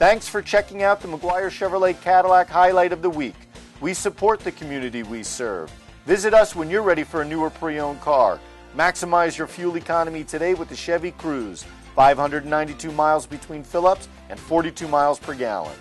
Thanks for checking out the McGuire Chevrolet Cadillac Highlight of the Week. We support the community we serve. Visit us when you're ready for a newer pre owned car. Maximize your fuel economy today with the Chevy Cruze. 592 miles between fill ups and 42 miles per gallon.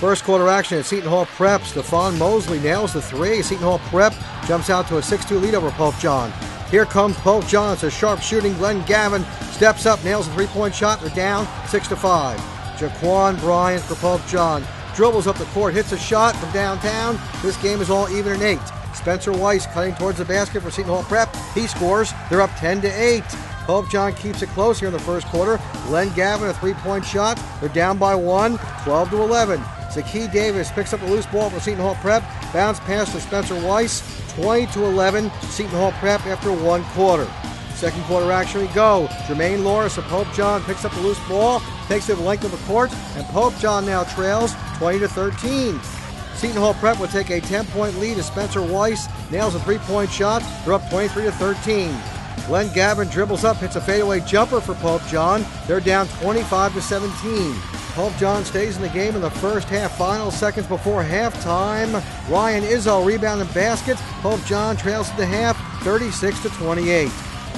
First quarter action at Seton Hall Prep. Stephon Mosley nails the three. Seton Hall Prep jumps out to a 6 2 lead over Pope John. Here comes Pope John. It's a sharp shooting. Glenn Gavin steps up, nails a three point shot. They're down 6 to 5. Jaquan Bryant for Pope John. Dribbles up the court, hits a shot from downtown. This game is all even and 8. Spencer Weiss cutting towards the basket for Seton Hall Prep. He scores. They're up 10 to 8. Pope John keeps it close here in the first quarter. Glenn Gavin, a three point shot. They're down by one, 12 to 11. Zaki Davis picks up the loose ball for Seton Hall Prep. Bounce pass to Spencer Weiss, 20 to 11. Seton Hall Prep after one quarter. Second quarter action we go. Jermaine Lawrence of Pope John picks up the loose ball, takes it the length of the court, and Pope John now trails 20 to 13. Seton Hall Prep will take a 10-point lead as Spencer Weiss nails a three-point shot. They're up 23 to 13. Glenn Gavin dribbles up, hits a fadeaway jumper for Pope John. They're down 25 to 17. Pope John stays in the game in the first half, final seconds before halftime. Ryan Izzo rebounding baskets. Pope John trails at the half, 36 to 28.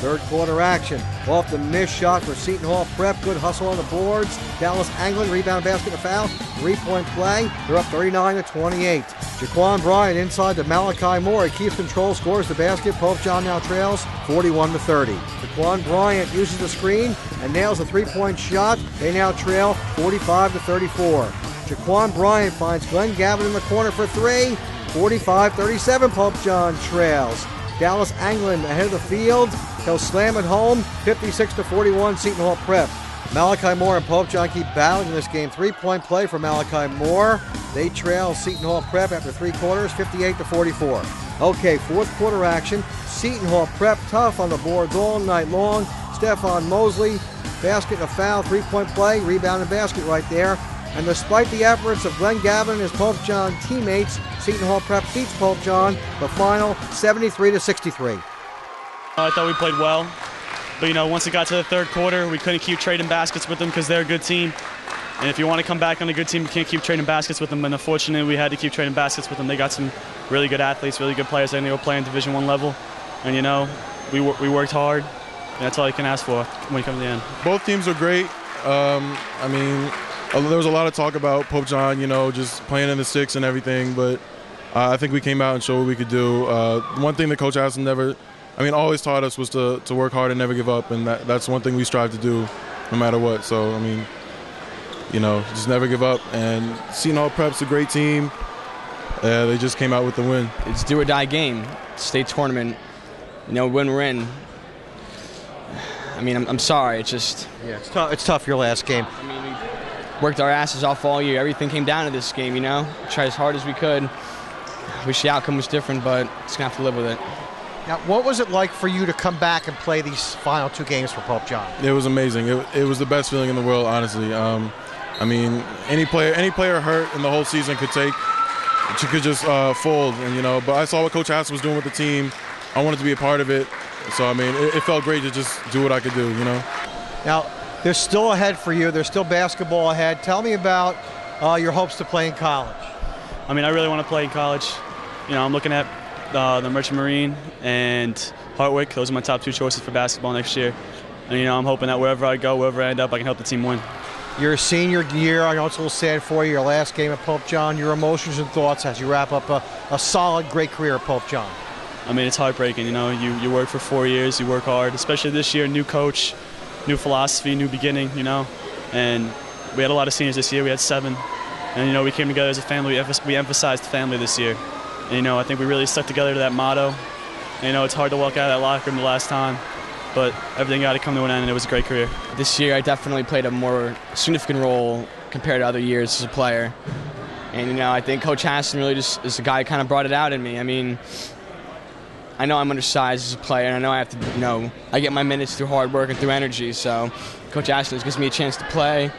Third quarter action. Off the missed shot for Seton Hall Prep. Good hustle on the boards. Dallas Anglin, rebound basket, a foul. Three point play. They're up 39 to 28. Jaquan Bryant inside to Malachi Moore. He keeps control, scores the basket. Pope John now trails 41 to 30. Jaquan Bryant uses the screen and nails a three point shot. They now trail 45 to 34. Jaquan Bryant finds Glenn Gavin in the corner for three. 45 37. Pope John trails. Dallas Anglin ahead of the field. He'll slam it home. 56 to 41. Seton Hall Prep. Malachi Moore and Pope John keep battling in this game. Three point play for Malachi Moore. They trail Seton Hall Prep after three quarters, 58 to 44. Okay, fourth quarter action. Seton Hall Prep tough on the boards all night long. Stephon Mosley, basket and a foul, three point play, rebound and basket right there. And despite the efforts of Glenn Gavin and his Pope John teammates, Seton Hall Prep beats Pope John. The final 73 to 63. I thought we played well, but you know, once it got to the third quarter, we couldn't keep trading baskets with them because they're a good team. And if you want to come back on a good team, you can't keep trading baskets with them. And unfortunately, we had to keep trading baskets with them. They got some really good athletes, really good players, and they were playing Division One level. And you know, we we worked hard. And that's all you can ask for when you come to the end. Both teams are great. Um, I mean, there was a lot of talk about Pope John, you know, just playing in the six and everything, but uh, I think we came out and showed what we could do. Uh, one thing that Coach Haslam never, I mean, always taught us was to, to work hard and never give up, and that, that's one thing we strive to do no matter what. So, I mean, you know, just never give up. And Seton Hall Prep's a great team. Uh, they just came out with the win. It's do or die game, state tournament. You know, win or win. I mean, I'm, I'm sorry. It's just. Yeah, it's tough. It's tough. Your last game. I mean, we worked our asses off all year. Everything came down to this game. You know, tried as hard as we could. Wish the outcome was different, but just gonna have to live with it. Now, what was it like for you to come back and play these final two games for Pope John? It was amazing. It, it was the best feeling in the world, honestly. Um, I mean, any player, any player hurt in the whole season could take, you could just uh, fold, and you know. But I saw what Coach Hass was doing with the team. I wanted to be a part of it. So I mean, it, it felt great to just do what I could do, you know. Now, there's still ahead for you. There's still basketball ahead. Tell me about uh, your hopes to play in college. I mean, I really want to play in college. You know, I'm looking at uh, the Merchant Marine and Hartwick. Those are my top two choices for basketball next year. And you know, I'm hoping that wherever I go, wherever I end up, I can help the team win. Your senior year, I know it's a little sad for you. Your last game at Pope John. Your emotions and thoughts as you wrap up a, a solid, great career at Pope John. I mean, it's heartbreaking. You know, you, you work for four years, you work hard, especially this year, new coach, new philosophy, new beginning, you know. And we had a lot of seniors this year. We had seven. And, you know, we came together as a family. We emphasized family this year. And, you know, I think we really stuck together to that motto. And, you know, it's hard to walk out of that locker room the last time. But everything got to come to an end, and it was a great career. This year, I definitely played a more significant role compared to other years as a player. And, you know, I think Coach Hassan really just is the guy who kind of brought it out in me. I mean, I know I'm undersized as a player, and I know I have to, you know, I get my minutes through hard work and through energy. So, Coach Ashton gives me a chance to play,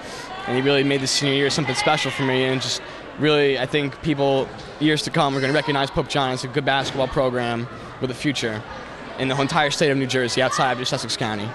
and he really made the senior year something special for me. And just really, I think people years to come are going to recognize Pope John as a good basketball program with a future in the entire state of New Jersey, outside of just Sussex County.